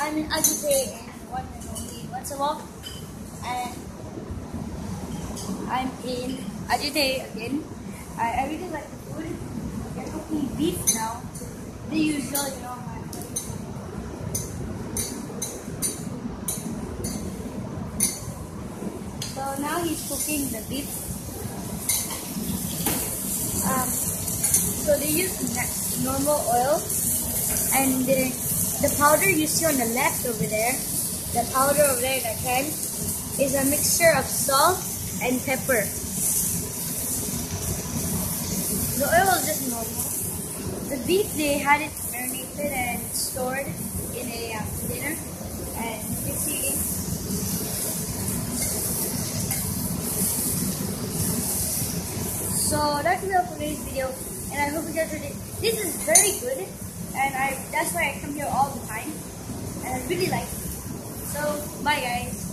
I'm in Ajitei and one and only once a walk. And I'm in Ajitei again. I, I really like the food. They're cooking beef now. The usual, you know. So now he's cooking the beef. Um, so they use normal oil and the, the powder you see on the left over there, the powder over there in the can, is a mixture of salt and pepper. The oil is just normal. The beef, they had it marinated and stored in a uh, container. And you see, so that's it for today's video. And I hope you guys enjoyed it. This is very good and I that's why I come here all the time, and I really like it. So, bye guys.